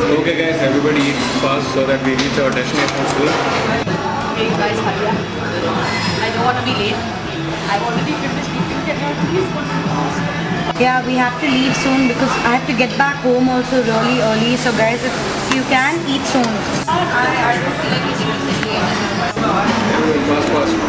Okay guys, everybody eat fast so that we reach our destination soon. Hey guys, hurry up. I don't want to be late. I've already finished eating. Can you please go to the house? Yeah, we have to leave soon because I have to get back home also really early. So guys, if you can, eat soon. I, I don't feel like eating late. Fast, fast.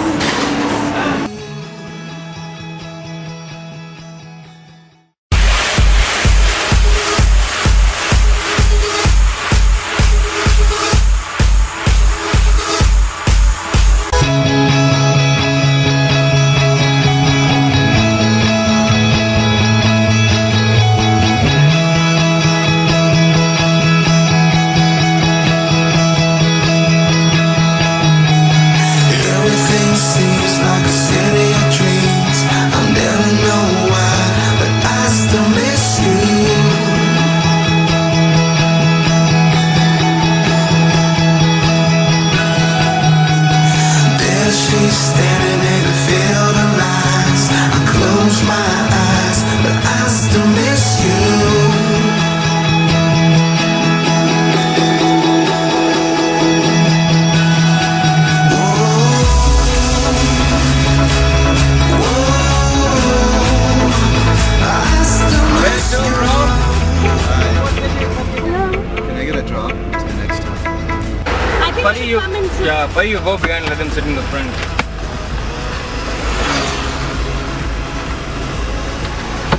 Yeah, buy you go behind, let them sit in the front.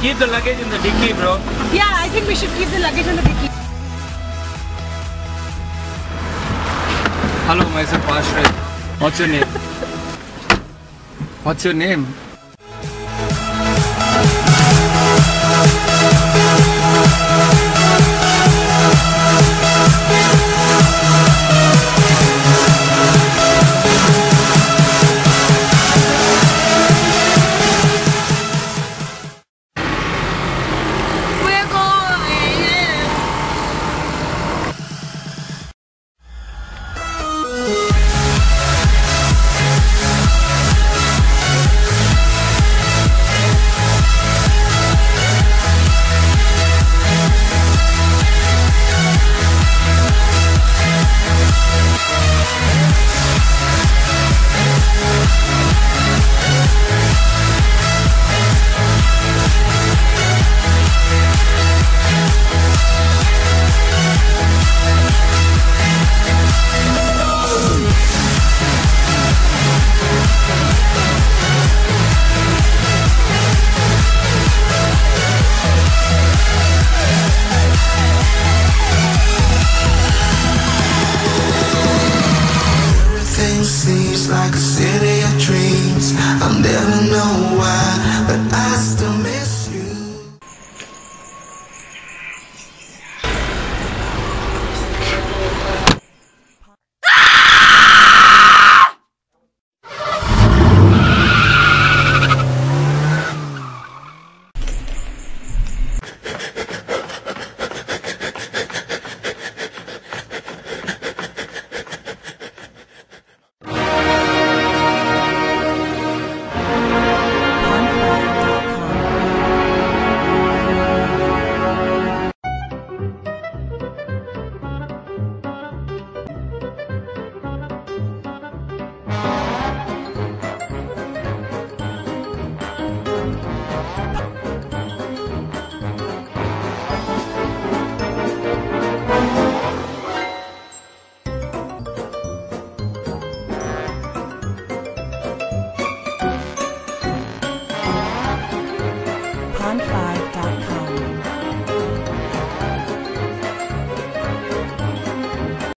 Keep the luggage in the dicky, bro. Yeah, I think we should keep the luggage in the dicky. Hello, myself Ashray. What's your name? What's your name?